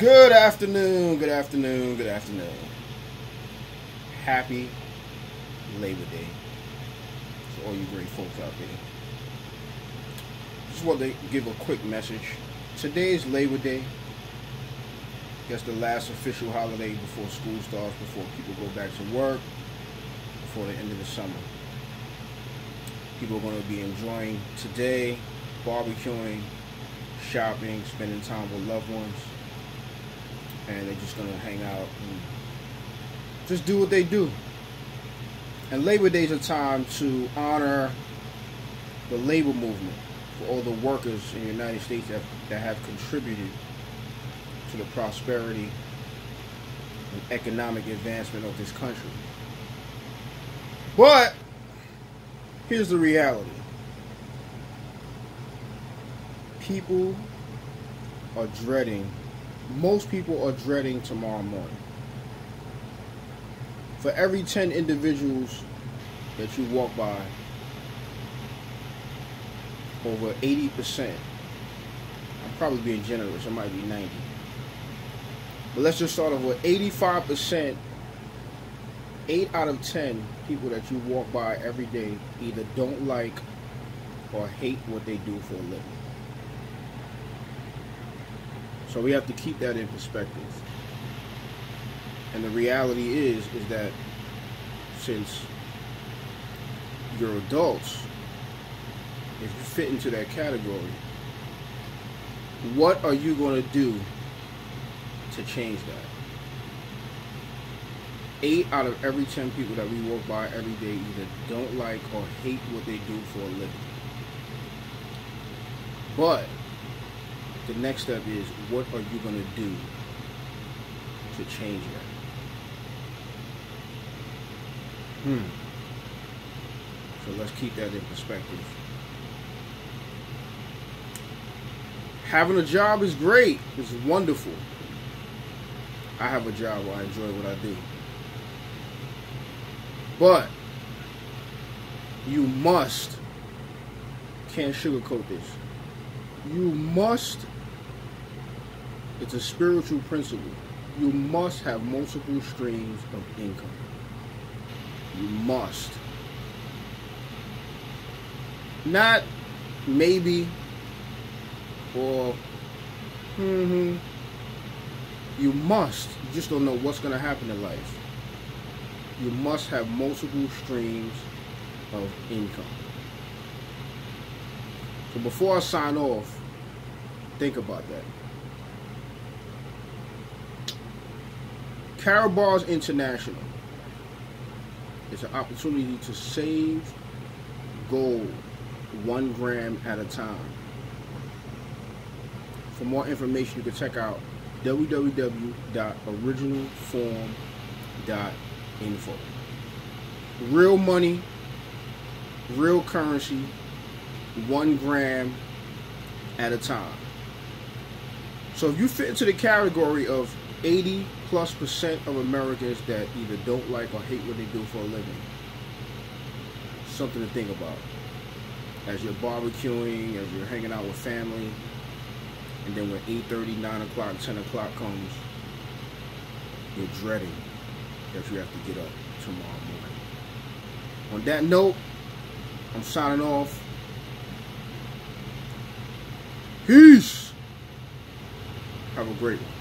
Good afternoon, good afternoon, good afternoon. Happy Labor Day to all you great folks out there. Just want to give a quick message. Today is Labor Day. Guess the last official holiday before school starts, before people go back to work, before the end of the summer. People are going to be enjoying today, barbecuing, shopping, spending time with loved ones, and they're just gonna hang out and just do what they do. And Labor Day is a time to honor the labor movement for all the workers in the United States that, that have contributed to the prosperity and economic advancement of this country. But here's the reality people are dreading, most people are dreading tomorrow morning. For every 10 individuals that you walk by, over 80%, I'm probably being generous, it might be 90. But let's just start off with 85%, 8 out of 10 people that you walk by every day either don't like or hate what they do for a living. So we have to keep that in perspective. And the reality is is that since you're adults, if you fit into that category, what are you going to do to change that? Eight out of every ten people that we walk by every day either don't like or hate what they do for a living. But the next step is what are you going to do to change that? Hmm. So let's keep that in perspective. Having a job is great. It's wonderful. I have a job where I enjoy what I do. But you must can't sugarcoat this. You must it's a spiritual principle. You must have multiple streams of income. You must. Not maybe or mm-hmm. You must. You just don't know what's going to happen in life. You must have multiple streams of income. So before I sign off, think about that. Karatbars International is an opportunity to save gold one gram at a time. For more information, you can check out www.originalform.info. Real money, real currency, one gram at a time. So if you fit into the category of 80 plus percent of Americans that either don't like or hate what they do for a living. Something to think about. As you're barbecuing, as you're hanging out with family, and then when 8.30, 9 o'clock, 10 o'clock comes, you're dreading that you have to get up tomorrow morning. On that note, I'm signing off. Peace. Have a great one.